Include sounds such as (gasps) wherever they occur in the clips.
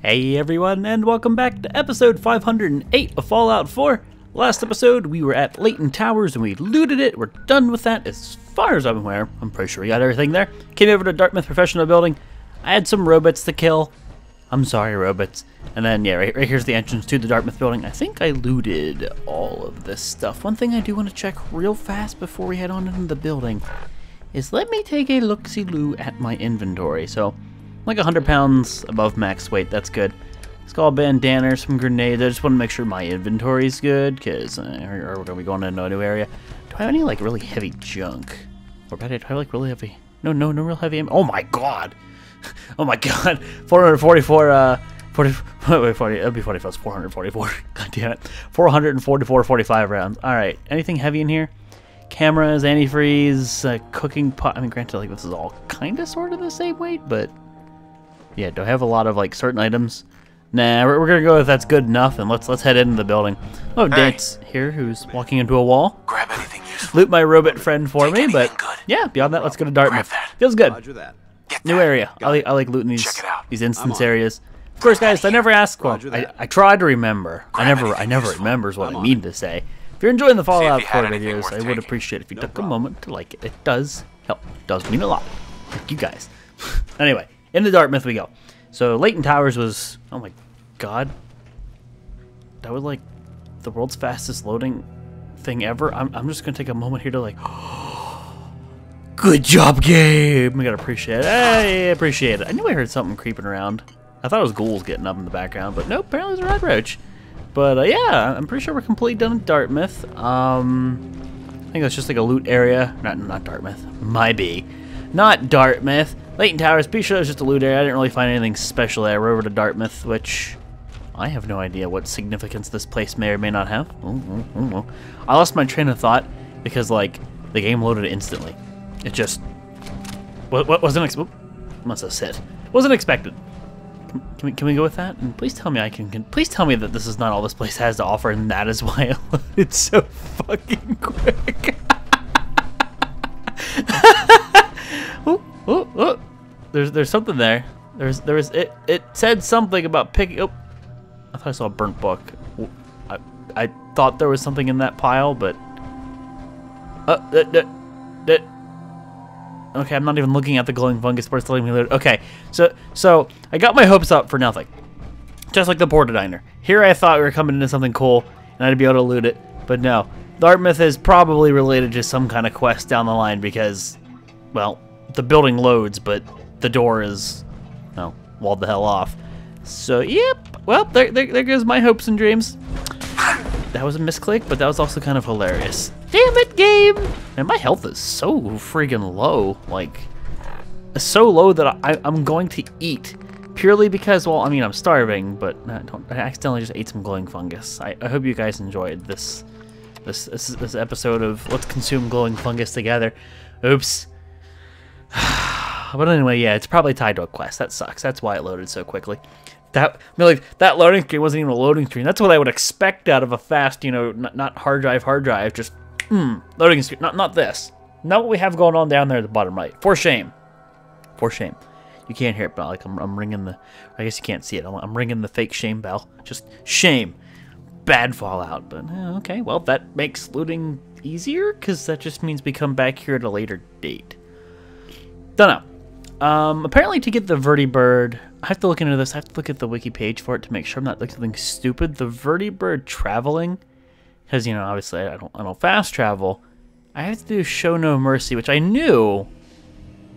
Hey everyone, and welcome back to episode 508 of Fallout 4. Last episode, we were at Layton Towers and we looted it. We're done with that as far as I'm aware. I'm pretty sure we got everything there. Came over to Dartmouth Professional Building. I had some robots to kill. I'm sorry, robots. And then, yeah, right, right here's the entrance to the Dartmouth building. I think I looted all of this stuff. One thing I do want to check real fast before we head on into the building is let me take a look-see-loo at my inventory. So, like 100 pounds above max weight, that's good. Skull bandana, some grenades. I just want to make sure my inventory's good, because uh, we're going to be going into a new area. Do I have any, like, really heavy junk? Or better, do I have, like, really heavy... No, no, no real heavy... Oh, my God! (laughs) oh, my God! 444, uh... 40, (laughs) wait, 40, it'll be 44, it's (laughs) 444. God damn it. 444, 45 rounds. Alright, anything heavy in here? Cameras, antifreeze, uh, cooking pot. I mean, granted, like, this is all kind of sort of the same weight, but... Yeah, do I have a lot of, like, certain items? Nah, we're, we're gonna go if that's good enough, and let's let's head into the building. Oh, Hey. Danse here, who's walking into a wall. Grab anything useful. Loot my robot friend for Take me, but good. yeah, beyond that, let's go to Dartmouth. Feels good. Roger that. Get New that. area. I like, I like looting these Check these instance areas. Of course, guys, I never ask. Well, I. I try to remember. I never I never useful. remembers what I'm I on mean to say. If you're enjoying the Fallout 4 videos, worth I would appreciate if you No took a moment to like it. It does help. Does mean a lot. Thank you guys. (laughs) anyway, into Dartmouth we go. So Layton Towers was oh my god, that was like the world's fastest loading thing ever. I'm I'm just gonna take a moment here to like. (gasps) Good job, game. We gotta appreciate it. Hey, appreciate it. I knew I heard something creeping around. I thought it was ghouls getting up in the background, but nope, apparently it's a red roach. But uh, yeah, I'm pretty sure we're completely done with Dartmouth. Um, I think that's just like a loot area. Not not Dartmouth. My B. Not Dartmouth. Layton Towers. Pretty sure it was just a loot area. I didn't really find anything special there. We're over to Dartmouth, which I have no idea what significance this place may or may not have. I lost my train of thought because like the game loaded instantly. It just what, what wasn't ex- must have said wasn't expected. Can, we can we go with that? And please tell me I can, can. Please tell me that this is not all this place has to offer, and that is why (laughs) it loaded so fucking quick. oh, oh, oh. There's there's something there. There's there was it it said something about picking. Oh, I thought I saw a burnt book. I I thought there was something in that pile, but uh, that that that. Okay, I'm not even looking at the glowing fungus, but it's telling me. Okay, so so I got my hopes up for nothing, just like the Porta Diner. Here I thought we were coming into something cool, and I'd be able to loot it, but no. Dartmouth is probably related to some kind of quest down the line because, well, the building loads, but the door is, well, walled the hell off. So, yep. Well, there, there, there goes my hopes and dreams. That was a misclick, but that was also kind of hilarious. Damn it, game! And my health is so freaking low. Like, so low that I, I'm going to eat. Purely because, well, I mean, I'm starving, but I, I accidentally just ate some glowing fungus. I, I hope you guys enjoyed this, this, this, this episode of Let's Consume Glowing Fungus Together. Oops. (sighs) (sighs) But anyway, yeah, it's probably tied to a quest. That sucks. That's why it loaded so quickly. That I mean, like that loading screen wasn't even a loading screen. That's what I would expect out of a fast, you know, not, not hard drive, hard drive, just mm, loading screen. Not not this. Not what we have going on down there at the bottom right. For shame. For shame. You can't hear it, but like I'm, I'm ringing the. I guess you can't see it. I'm, I'm ringing the fake shame bell. Just shame. Bad Fallout, but eh, okay. Well, that makes looting easier because that just means we come back here at a later date. Don't know. Um, apparently, to get the vertibird, I have to look into this. I have to look at the wiki page for it to make sure I'm not looking something stupid. The vertibird traveling, because you know, obviously, I don't, I don't fast travel. I have to do show no mercy, which I knew,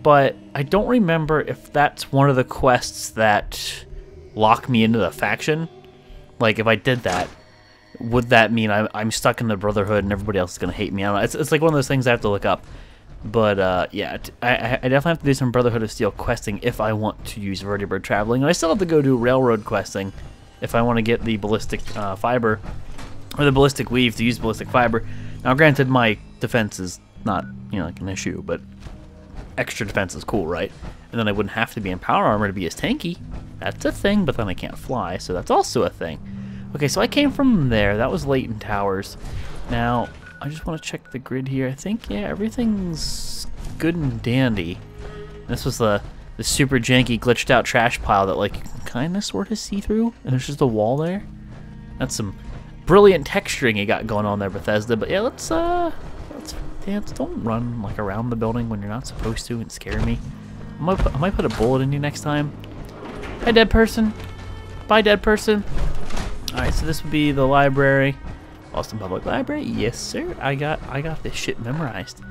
but I don't remember if that's one of the quests that lock me into the faction. Like, if I did that, would that mean I'm, I'm stuck in the Brotherhood and everybody else is gonna hate me? I don't know. It's, it's like one of those things I have to look up. But uh, yeah, I definitely have to do some Brotherhood of Steel questing if I want to use vertibird traveling. And I still have to go do railroad questing if I want to get the ballistic uh, fiber or the ballistic weave to use ballistic fiber. Now, granted, my defense is not you know like an issue, but extra defense is cool, right? And then I wouldn't have to be in power armor to be as tanky. That's a thing, but then I can't fly, so that's also a thing. Okay, so I came from there. That was Layton Towers. Now, I just want to check the grid here. I think, yeah, everything's good and dandy. This was the the super janky glitched out trash pile that like kind of sort of see through, and there's just a wall there. That's some brilliant texturing you got going on there, Bethesda. But yeah, let's uh, let's dance. Don't run like around the building when you're not supposed to and scare me. I might put, I might put a bullet in you next time. Hi, dead person. Bye, dead person. All right, so this would be the library. Boston Public Library. Yes, sir. I got I got this shit memorized.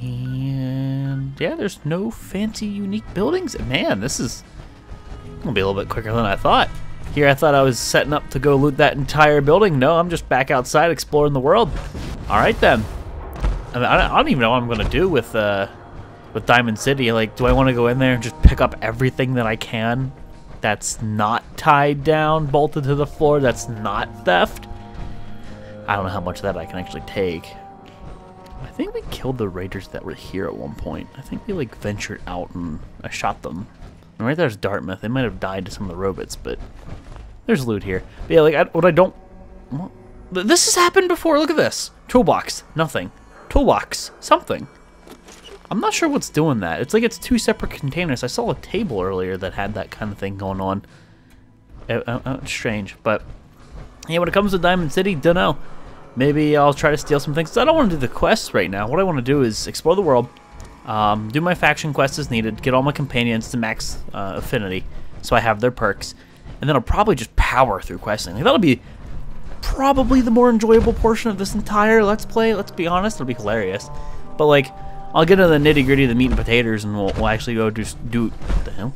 And yeah, there's no fancy unique buildings. Man, this is gonna be a little bit quicker than I thought. Here I thought I was setting up to go loot that entire building. No, I'm just back outside exploring the world. All right then. I, mean, I don't even know what I'm gonna do with uh, with Diamond City. Like, do I want to go in there and just pick up everything that I can that's not tied down, bolted to the floor, that's not theft? I don't know how much of that I can actually take. I think we killed the raiders that were here at one point. I think we like ventured out and I shot them. And right there's Dartmouth. They might have died to some of the robots, but there's loot here. But yeah, like I, what I don't. What? This has happened before. Look at this. Toolbox. Nothing. Toolbox. Something. I'm not sure what's doing that. It's like it's two separate containers. I saw a table earlier that had that kind of thing going on. It, uh, uh, strange, but yeah, when it comes to Diamond City, don't know. Maybe I'll try to steal some things. I don't want to do the quests right now. What I want to do is explore the world, um, do my faction quests as needed, get all my companions to max uh, affinity, so I have their perks, and then I'll probably just power through questing. Like, that'll be probably the more enjoyable portion of this entire Let's Play. Let's be honest, it'll be hilarious. But like, I'll get into the nitty gritty of the meat and potatoes, and we'll, we'll actually go do do what the hell?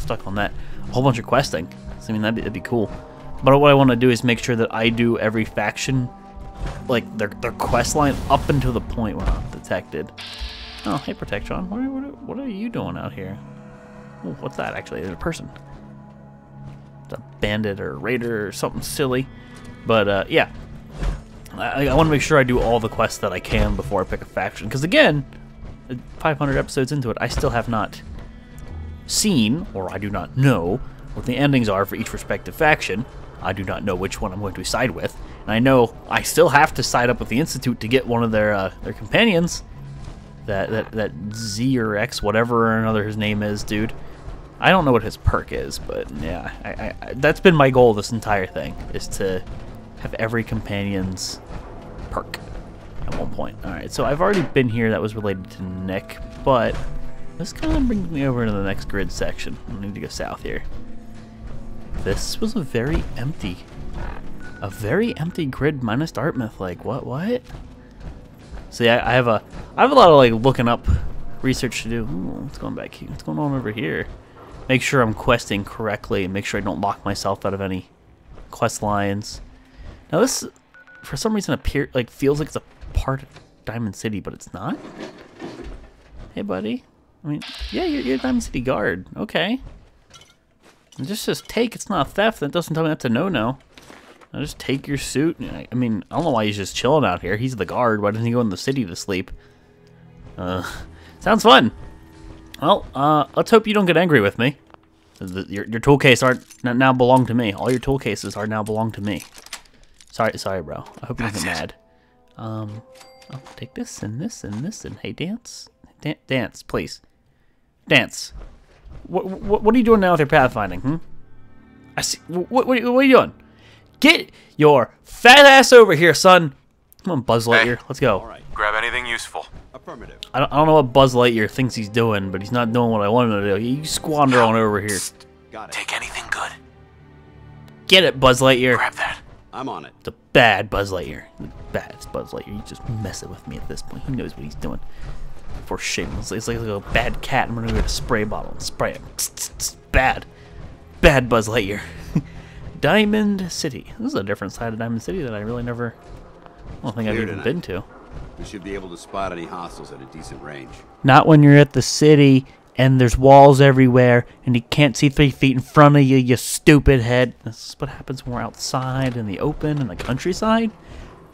stuck on that. A whole bunch of questing. I mean, that'd be, that'd be cool. But what I want to do is make sure that I do every faction like their their quest line up until the point where I'm detected. Oh, hey Protectron, what are, what are, you doing out here? Ooh, what's that actually? It's a person. It's a bandit or a raider or something silly. But uh, yeah, I, I want to make sure I do all the quests that I can before I pick a faction. Because again, 500 episodes into it, I still have not seen, or I do not know, what the endings are for each respective faction. I do not know which one I'm going to side with. And I know I still have to side up with the Institute to get one of their uh, their companions. That, that that Z or X, whatever or another his name is, dude. I don't know what his perk is, but yeah, I, I, that's been my goal this entire thing, is to have every companion's perk at one point. Alright, so I've already been here that was related to Nick, but this kind of brings me over to the next grid section. I need to go south here. This was a very empty, a very empty grid minus Dartmouth. Like what? What? See, I, I have a, I have a lot of like looking up research to do. Ooh, what's going back here? What's going on over here? Make sure I'm questing correctly and make sure I don't lock myself out of any quest lines. Now this, for some reason, appear like feels like it's a part of Diamond City, but it's not. Hey, buddy. I mean, yeah, you're, you're Diamond City guard. Okay. Just says take, it's not theft. That doesn't tell me that's a no-no. I just take your suit. I mean, I don't know why he's just chilling out here. He's the guard. Why doesn't he go in the city to sleep? Uh, sounds fun. Well, uh, let's hope you don't get angry with me. Your, your tool case aren't now belong to me. All your tool cases are now belong to me. Sorry, sorry, bro. I hope you're not mad. Um, I'll take this and this and this and hey, dance, Dan dance, please, dance. What, what, what are you doing now with your pathfinding? Hmm? I see. What, what, what are you doing? Get your fat ass over here, son. Come on, Buzz Lightyear. Hey. Let's go. All right. Grab anything useful. Affirmative. I don't, I don't know what Buzz Lightyear thinks he's doing, but he's not doing what I want him to do. You squander on over here. Got it. Take anything good. Get it, Buzz Lightyear. Grab that. I'm on it. It's a bad Buzz Lightyear. Bad it's Buzz Lightyear. He's just messing with me at this point. He knows what he's doing. For shame. It's like, it's like a bad cat. I'm gonna get a spray bottle and spray him. Bad. Bad Buzz Lightyear. Diamond City. This is a different side of Diamond City that I really never... I don't think I've even tonight. been to. We should be able to spot any hostiles at a decent range. Not when you're at the city and there's walls everywhere and you can't see three feet in front of you, you stupid head. This is what happens when we're outside in the open in the countryside.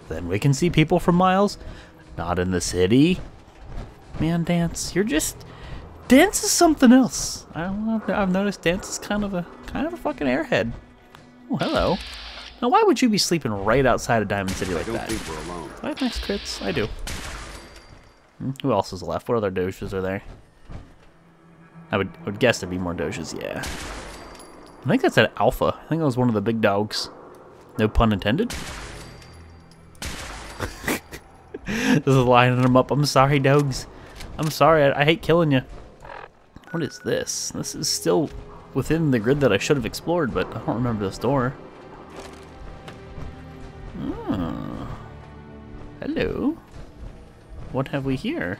Then we can see people for miles. Not in the city. Man, Danse, you're just... Danse is something else. I don't know, I've noticed Danse is kind of a kind of a fucking airhead. Oh, hello. Now, why would you be sleeping right outside of Diamond City like I don't that? think we're alone. Do I have nice crits? I do. Hmm, who else is left? What other douches are there? I would, I would guess there'd be more Doges, yeah. I think that's an alpha. I think that was one of the big dogs. No pun intended. (laughs) this is lining them up. I'm sorry, dogs. I'm sorry. I, I hate killing you. What is this? This is still within the grid that I should have explored, but I don't remember this door. Oh. Hello. What have we here?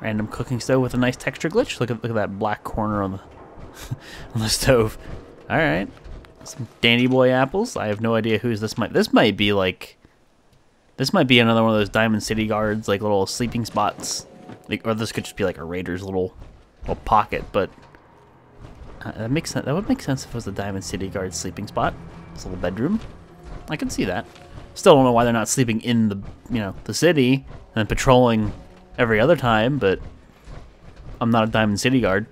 Random cooking stove with a nice texture glitch. Look at look at that black corner on the (laughs) on the stove. All right. Some Dandy Boy apples. I have no idea whose this might. This might be like. This might be another one of those Diamond City guards, like little sleeping spots, like, or this could just be like a Raiders little, little pocket. But that makes sense. That would make sense if it was the Diamond City guard sleeping spot. This little bedroom. I can see that. Still don't know why they're not sleeping in the, you know, the city and patrolling every other time. But I'm not a Diamond City guard.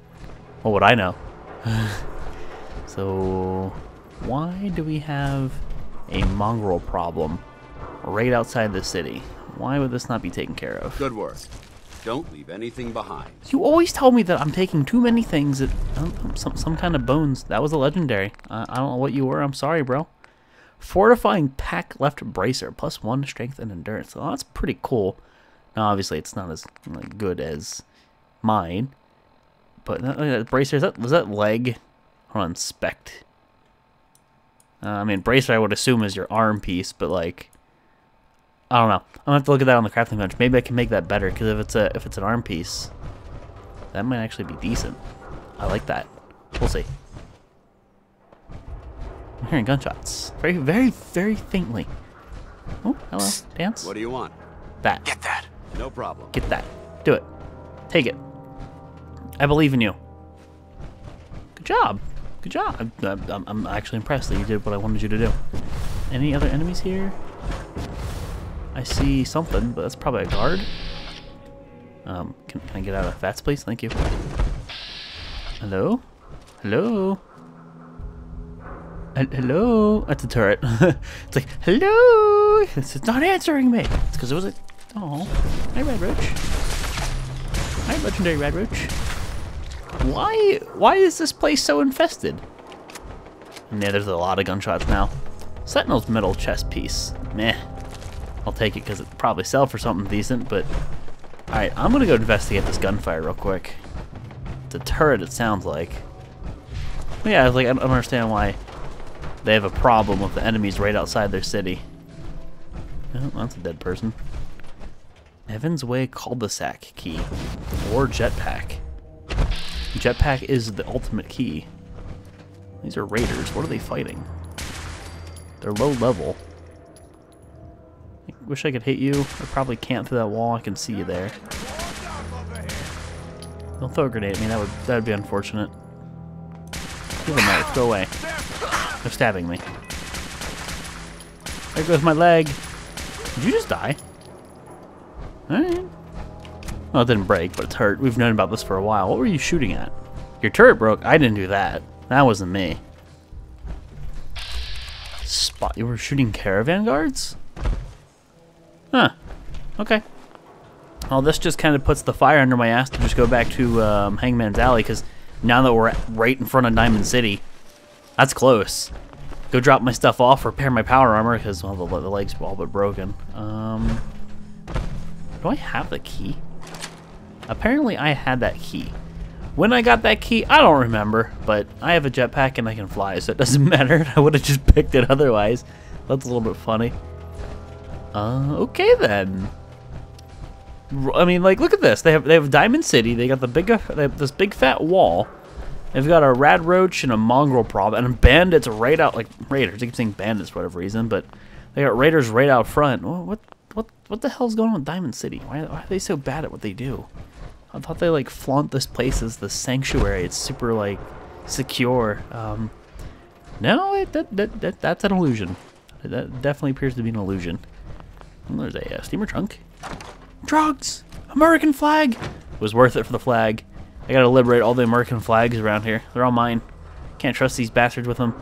What would I know? (sighs) So, why do we have a mongrel problem right outside the city? Why would this not be taken care of? Good work. Don't leave anything behind. You always tell me that I'm taking too many things. That, um, some, some kind of bones. That was a legendary. Uh, I don't know what you were. I'm sorry, bro. Fortifying pack left bracer. Plus one strength and endurance. That's pretty cool. Now, obviously, it's not as like, good as mine. But that, that bracer, is that, was that leg? Hold on, inspect. Uh, I mean, bracer I would assume is your arm piece, but like, I don't know. I'm gonna have to look at that on the crafting bench. Maybe I can make that better because if it's a if it's an arm piece, that might actually be decent. I like that. We'll see. I'm hearing gunshots. Very, very, very faintly. Oh, hello. Danse. What do you want? That. Get that. No problem. Get that. Do it. Take it. I believe in you. Good job. Good job. I'm, I'm, I'm actually impressed that you did what I wanted you to do. Any other enemies here? I see something, but that's probably a guard. Um, can, can I get out of VATS, please? Thank you. Hello? Hello? Hel- Hello? That's a turret. (laughs) it's like, hello? It's it's not answering me. It's because it was a... Oh. Hi, Red Roach. Hi, Legendary Red Roach. Why, why is this place so infested? Yeah, there's a lot of gunshots now. Sentinel's metal chest piece. Meh. I'll take it because it probably sell for something decent, but... Alright, I'm gonna go investigate this gunfire real quick. It's a turret, it sounds like. But yeah, it's like, I don't understand why they have a problem with the enemies right outside their city. Oh, that's a dead person. Evans Way cul-de-sac key. Or jetpack. Jetpack is the ultimate key. These are raiders. What are they fighting? They're low level. I wish I could hit you. I probably can't through that wall. I can see you there. Don't throw a grenade at me. That would that would be unfortunate. Give a knife. Go away. They're stabbing me. There goes my leg. Did you just die? Alright. Well, it didn't break, but it's hurt. We've known about this for a while. What were you shooting at? Your turret broke. I didn't do that. That wasn't me. Spot. You were shooting caravan guards? Huh. Okay. Well, this just kind of puts the fire under my ass to just go back to um, Hangman's Alley, because now that we're right in front of Diamond City, that's close. Go drop my stuff off, repair my power armor, because, well, the, the leg's all but broken. Um, do I have the key? Apparently I had that key. When I got that key, I don't remember, but I have a jetpack and I can fly, so it doesn't (laughs) matter. I would have just picked it otherwise. That's a little bit funny. Uh, okay then. I mean, like, look at this. They have they have Diamond City. They got the big they have this big fat wall. They've got a rad roach and a mongrel prob and bandits right out like raiders. I keep saying bandits for whatever reason, but they got raiders right out front. What what what the hell's going on with Diamond City? Why, why are they so bad at what they do? I thought they like flaunt this place as the sanctuary. It's super like secure. Um, no, it, that, that, that that's an illusion. That definitely appears to be an illusion. There's a uh, steamer trunk. Drugs! American flag! was worth it for the flag. I gotta liberate all the American flags around here. They're all mine. Can't trust these bastards with them.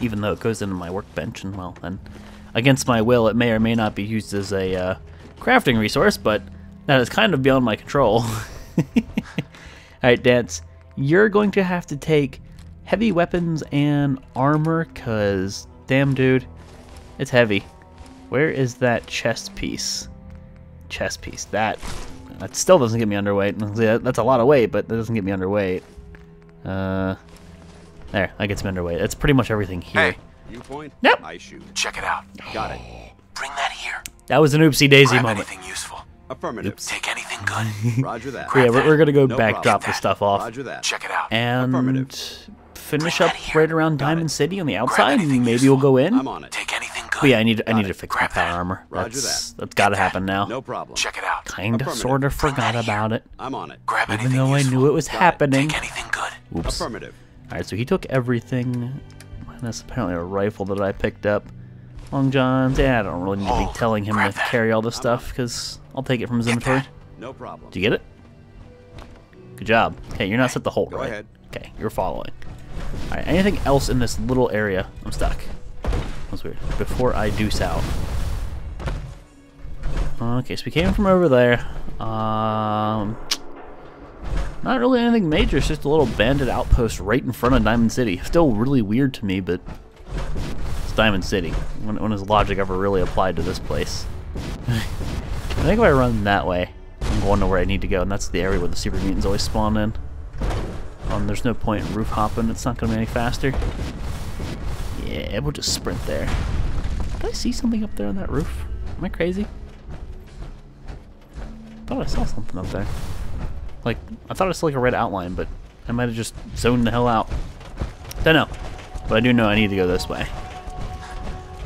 Even though it goes into my workbench, and well, then against my will, it may or may not be used as a uh, crafting resource, but that is kind of beyond my control. (laughs) Alright, Danse. You're going to have to take heavy weapons and armor, cause damn, dude, it's heavy. Where is that chest piece? Chest piece. That that still doesn't get me underweight. That's a lot of weight, but that doesn't get me underweight. Uh, there, that gets me underweight. That's pretty much everything here. Hey, You point. Yep. I shoot. check it out. Got it. (gasps) Bring that here. That was an oopsie daisy Grab moment. anything useful. Affirmative. Take anything good. (laughs) Roger that. Yeah, we're, we're gonna go No back, problem. drop the stuff off, Roger that. Check it out. and Affirmative. finish up right around Diamond City on the outside. anything and Maybe we'll go in. I'm on it. Take anything good. But yeah, I need I Got need to it. fix my power that. armor. Roger That's that. that's got to happen now. No problem. Check it out. Kinda, sort of forgot about it. I'm on it. Grab Even anything though I knew it was Got it. happening. Take anything good. Oops. Affirmative. All right, so he took everything. That's apparently a rifle that I picked up. Long Johns. Yeah, I don't really need to be oh, telling him Grab to that. carry all this stuff because I'll take it from his inventory. No problem. Did you get it? Good job. Okay, you're not set the hold Go right. ahead. Okay, you're following. All right, anything else in this little area? I'm stuck. That's weird. Before I do out. Okay, so we came from over there. Um, not really anything major. It's just a little bandit outpost right in front of Diamond City. Still really weird to me, but it's Diamond City. When, when has logic ever really applied to this place? (laughs) I think if I run that way, I'm going to where I need to go, and that's the area where the super mutants always spawn in. Um, there's no point in roof hopping, it's not going to be any faster. Yeah, we'll just sprint there. Did I see something up there on that roof? Am I crazy? I thought I saw something up there. Like, I thought I saw like a red outline, but I might have just zoned the hell out. Don't know. But I do know I need to go this way.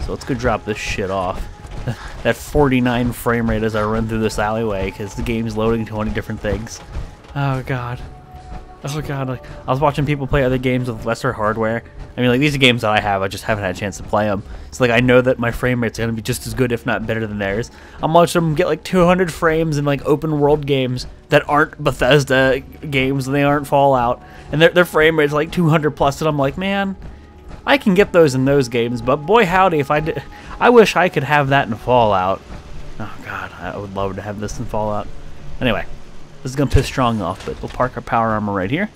So let's go drop this shit off. (laughs) that 49 frame rate as I run through this alleyway because the game's loading 20 different things. Oh god. Oh god. Like, I was watching people play other games with lesser hardware. I mean, like these are games that I have. I just haven't had a chance to play them. So like I know that my frame rate's gonna be just as good, if not better than theirs. I'm watching them get like 200 frames in like open world games that aren't Bethesda games and they aren't Fallout, and their their frame rate's like 200 plus, and I'm like, man, I can get those in those games, but boy howdy if I did, I wish I could have that in Fallout. Oh god, I would love to have this in Fallout. Anyway, this is gonna piss strong off, but we'll park our power armor right here.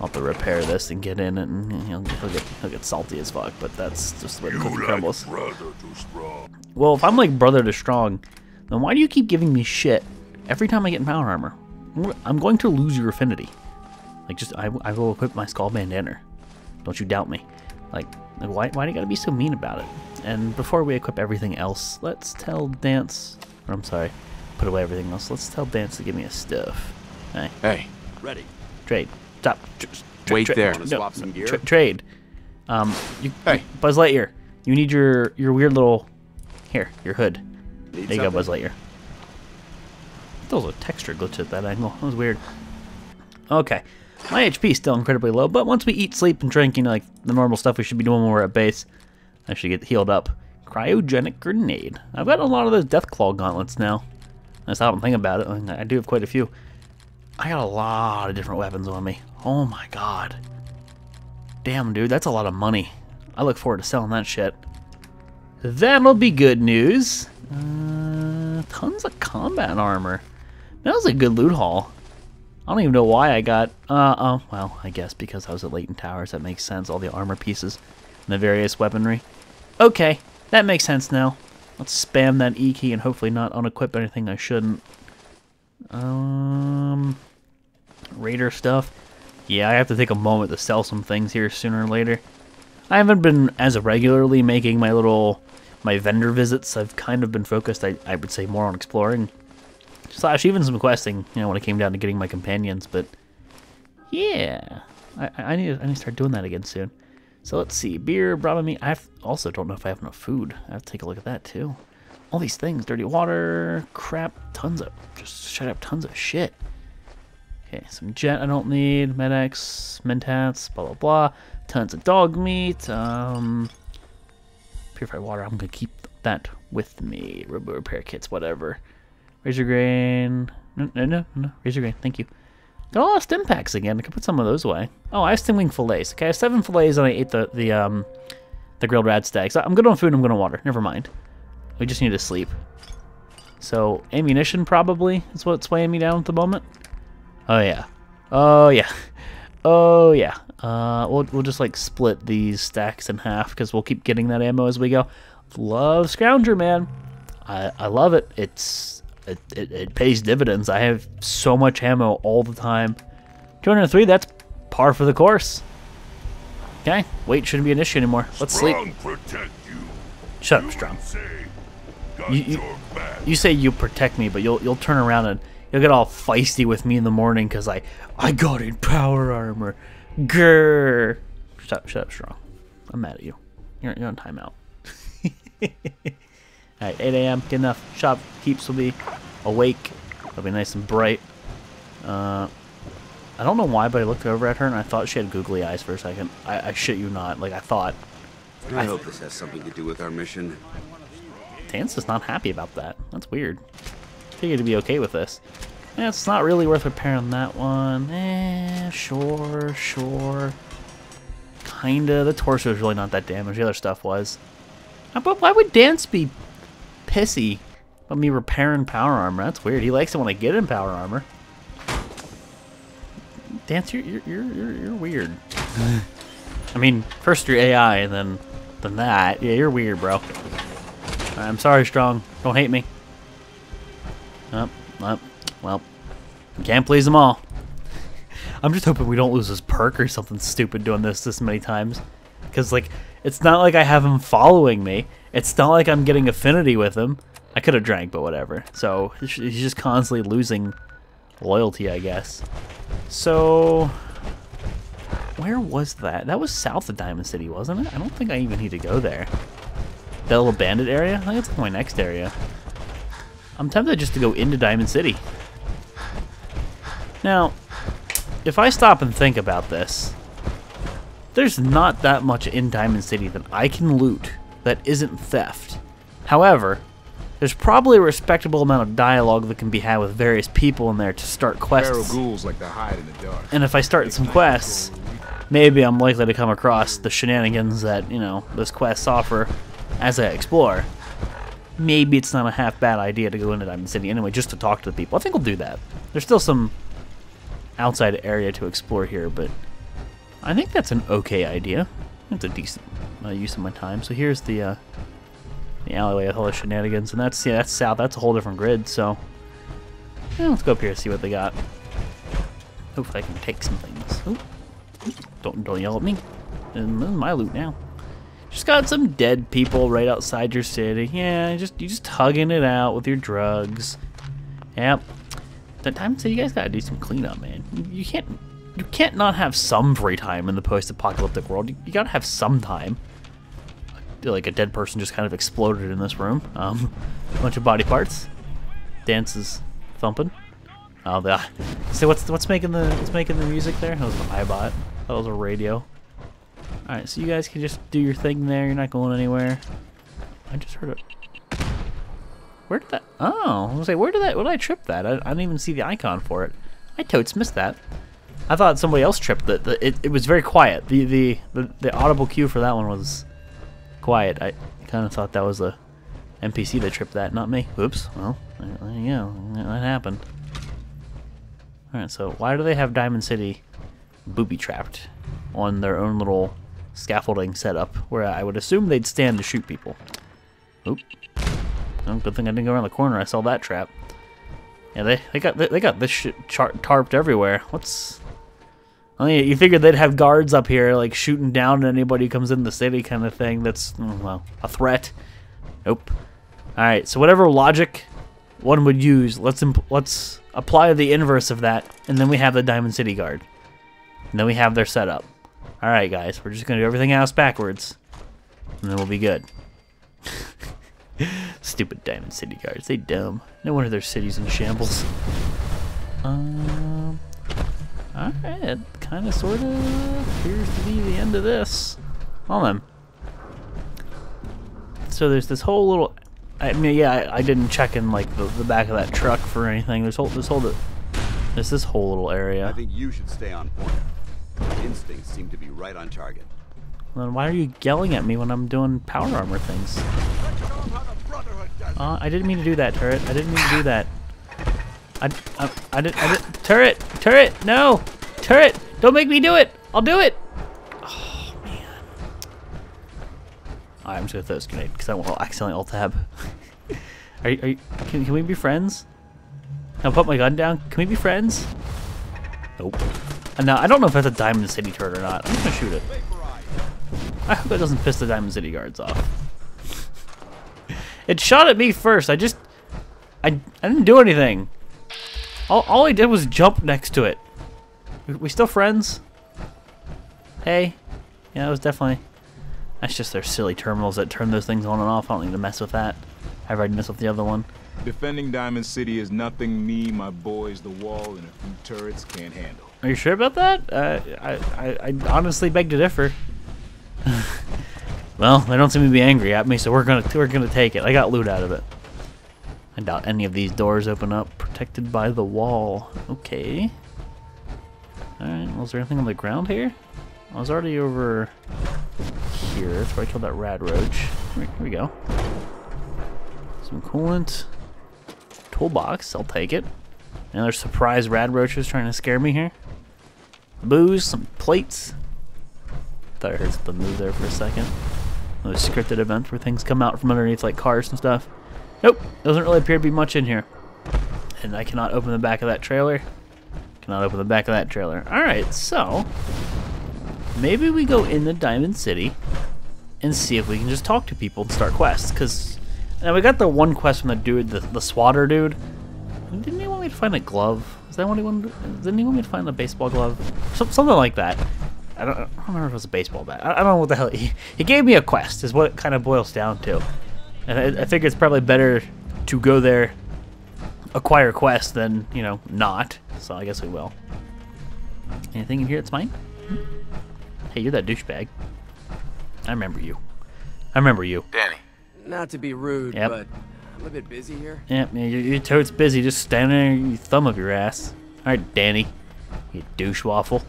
I'll have to repair this and get in it, and he'll, he'll get he'll get salty as fuck. But that's just the way the cookie crumbles. Well, if I'm like brother to strong, then why do you keep giving me shit every time I get in power armor? I'm going to lose your affinity. Like, just I, I will equip my skull bandana. Don't you doubt me. Like, like, why, why do you gotta be so mean about it? And before we equip everything else, let's tell Danse, or I'm sorry, put away everything else. Let's tell Danse to give me a stuff. Hey, Hey, Ready. trade. Stop. Tr- tra- Wait tra- there. Wanna no, swap some gear? tra- trade. Um, you, Hey. Buzz Lightyear, you need your your weird little here, your hood. Need There you go, Buzz? Lightyear. That was a texture glitch at that angle. That was weird. Okay. My HP is still incredibly low, but once we eat, sleep, and drink, you know, like the normal stuff we should be doing when we're at base, I should get healed up. Cryogenic grenade. I've got a lot of those Deathclaw gauntlets now. I stop and think about it. I do have quite a few. I got a lot of different weapons on me. Oh my god. Damn, dude, that's a lot of money. I look forward to selling that shit. That'll be good news. Uh, tons of combat armor. That was a good loot haul. I don't even know why I got. Uh oh. Well, I guess because I was at Layton Towers. That makes sense. All the armor pieces and the various weaponry. Okay, that makes sense now. Let's spam that E key and hopefully not unequip anything I shouldn't. Um, Raider stuff. Yeah, I have to take a moment to sell some things here sooner or later. I haven't been as regularly making my little my vendor visits. I've kind of been focused, I, I would say, more on exploring slash even some questing. You know, when it came down to getting my companions. But yeah, I, I need I need to start doing that again soon. So let's see, beer, brought me. I also don't know if I have enough food. I have to take a look at that too. All these things, dirty water, crap, tons of just shut up, tons of shit. Okay, some jet I don't need, Med-X, Mentats, blah blah blah. Tons of dog meat. Um, purified water. I'm gonna keep that with me. Robo repair kits, whatever. Razorgrain. No, no, no, no. Razorgrain. Thank you. Got a lot of stimpaks again. I can put some of those away. Oh, I have stingwing fillets. Okay, I have seven fillets and I ate the the um the grilled rad stag. So I'm good on food. I'm good on water. Never mind. We just need to sleep. So ammunition probably is what's weighing me down at the moment. Oh yeah, Oh yeah. (laughs) Oh yeah. Uh, we'll we'll just like split these stacks in half because we'll keep getting that ammo as we go. Love Scrounger, man. I I love it. It's it, it, it pays dividends. I have so much ammo all the time. 203. That's par for the course. Okay, weight shouldn't be an issue anymore. Let's sleep. Strong you. Shut up, Strong. Say, You- you- You say you protect me, but you'll you'll turn around and you'll get all feisty with me in the morning because I I got in power armor. Grr. Shut up, shut up, strong. I'm mad at you. You're you're on timeout. (laughs) all right, 8 a.m. Good enough. Shop keeps will be awake. It'll be nice and bright. Uh, I don't know why, but I looked over at her and I thought she had googly eyes for a second. I, I shit you not. Like I thought. I hope this has something to do with our mission. Danse is not happy about that. That's weird. Figured to be okay with this. Eh, it's not really worth repairing that one. Eh, sure, sure. Kinda. The torso is really not that damaged. The other stuff was. But why would Danse be pissy about me repairing power armor? That's weird. He likes it when I get in power armor. Danse, you're you're you're you're, you're weird. (laughs) I mean, first you're AI, and then then that. Yeah, you're weird, bro. I'm sorry, Strong. Don't hate me. Oh, well, well, can't please them all. (laughs) I'm just hoping we don't lose this perk or something stupid doing this this many times. Because, like, it's not like I have him following me. It's not like I'm getting affinity with him. I could have drank, but whatever. So, he's just constantly losing loyalty, I guess. So, where was that? That was south of Diamond City, wasn't it? I don't think I even need to go there. That little bandit area? I think like my next area. I'm tempted just to go into Diamond City. Now, if I stop and think about this, there's not that much in Diamond City that I can loot that isn't theft. However, there's probably a respectable amount of dialogue that can be had with various people in there to start quests. ghouls like to hide in the dark. And if I start some quests, maybe I'm likely to come across the shenanigans that, you know, those quests offer as I explore. Maybe it's not a half bad idea to go into Diamond City anyway, just to talk to the people. I think we'll do that. There's still some outside area to explore here, but I think that's an okay idea. It's a decent uh, use of my time. So here's the uh, the alleyway with all the shenanigans, and that's yeah, that's south. That's a whole different grid. So yeah, let's go up here and see what they got. Hopefully, I can take some things. Oop. Don't don't yell at me. And my loot now. Just got some dead people right outside your city. Yeah, just you just hugging it out with your drugs. Yep. The time so you guys gotta do some cleanup, man. You can't you can't not have some free time in the post-apocalyptic world. You, you gotta have some time. Like a dead person just kind of exploded in this room. Um, (laughs) a bunch of body parts. Dances thumping. Oh, the (laughs) so what's what's making the what's making the music there? That was an Eyebot. That was a radio. All right, so you guys can just do your thing there. You're not going anywhere. I just heard it. Where did that? Oh, I was like, where did that? Where did I trip that? I, I didn't even see the icon for it. I totes missed that. I thought somebody else tripped. The, it, it was very quiet. The, the the the audible cue for that one was quiet. I kind of thought that was a NPC that tripped that, not me. Oops. Well, there, you go. That happened. Alright, so why do they have Diamond City booby trapped on their own little scaffolding setup where I would assume they'd stand to shoot people? Oop. Oh, good thing I didn't go around the corner. I saw that trap. Yeah, they, they got they got this shit tarped everywhere. What's Oh, you figured they'd have guards up here, like shooting down anybody who comes in the city, kind of thing. That's mm, well, a threat. Nope. All right, so whatever logic one would use, let's let's apply the inverse of that, and then we have the Diamond City Guard. And then we have their setup. All right, guys, we're just gonna do everything else backwards, and then we'll be good. (laughs) Stupid Diamond City Guards, they dumb. No wonder their city's in shambles. Um. Alright, it kind of sort of appears to be the end of this. Well then. So there's this whole little. I mean, yeah, I, I didn't check in like the, the back of that truck for anything. There's whole this whole there's this whole little area. I think you should stay on point. Your instincts seem to be right on target. Then why are you yelling at me when I'm doing power armor things? Uh, I didn't mean to do that, turret. I didn't mean to do that. I, I, I didn't. I didn't. Turret! Turret! No! turret. Don't make me do it. I'll do it. Oh, man. Alright, I'm just to throw this grenade because I won't accidentally alt tab. (laughs) are, you, are you, can, can we be friends? I'll put my gun down. Can we be friends? Nope. And now, I don't know if that's a Diamond City turret or not. I'm just to shoot it. I hope it doesn't piss the Diamond City guards off. (laughs) It shot at me first. I just... I, I didn't do anything. All, all I did was jump next to it. We, we still friends? Hey? Yeah, it was definitely... That's just their silly terminals that turn those things on and off. I don't need to mess with that. I've already messed with the other one. Defending Diamond City is nothing me, my boys, the wall, and a few turrets can't handle. Are you sure about that? Uh, I, I, I honestly beg to differ. (laughs) well, they don't seem to be angry at me, so we're gonna we're gonna take it. I got loot out of it. I doubt any of these doors open up. Protected by the wall. Okay. Alright, well, is there anything on the ground here? I was already over here. That's where I killed that rad roach. Here, here we go. Some coolant. Toolbox, I'll take it. Another surprise rad roaches trying to scare me here. Booze, some plates. Thought I heard something move there for a second. Those scripted events where things come out from underneath like cars and stuff. Nope, doesn't really appear to be much in here. And I cannot open the back of that trailer. Cannot open the back of that trailer. Alright, so maybe we go in the Diamond City and see if we can just talk to people and start quests. Because now we got the one quest from the dude, the, the swatter dude. Didn't he want me to find a glove? Is that what he wanted? Didn't he want me to find a baseball glove? Some, something like that. I don't, I don't remember if it was a baseball bat. I, I don't know what the hell. He, he gave me a quest, is what it kind of boils down to. And I, I figure it's probably better to go there, acquire quest, than, you know, not. So I guess we will. Anything in here that's mine? Hmm? Hey, you're that douchebag. I remember you. I remember you. Danny. Not to be rude, Yep. but I'm a bit busy here. Yeah, man, your, your toad's busy just standing there, you thumb up your ass. Alright, Danny. You douche waffle.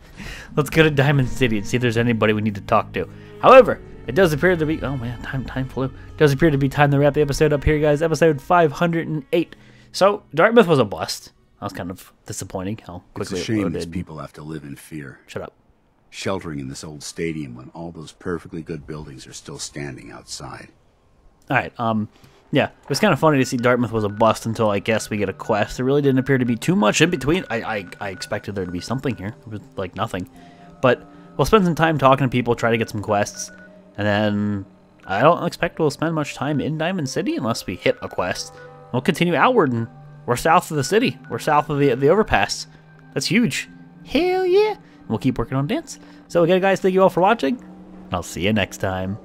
(laughs) Let's go to Diamond City and see if there's anybody we need to talk to. However, it does appear to be. Oh man, time time flew. It does appear to be time to wrap the episode up here, guys. Episode 508. So, Dartmouth was a bust. That was kind of disappointing how quickly It's a it shame these people have to live in fear, Shut up. sheltering in this old stadium when all those perfectly good buildings are still standing outside. All right. Um, yeah, it was kind of funny to see Dartmouth was a bust until I guess we get a quest. There really didn't appear to be too much in between. I I, I expected there to be something here. It was like nothing, but we'll spend some time talking to people, try to get some quests, and then I don't expect we'll spend much time in Diamond City unless we hit a quest. We'll continue outward, and we're south of the city. We're south of the the overpass. That's huge. Hell yeah! We'll keep working on Danse. So again, guys, thank you all for watching. and I'll see you next time.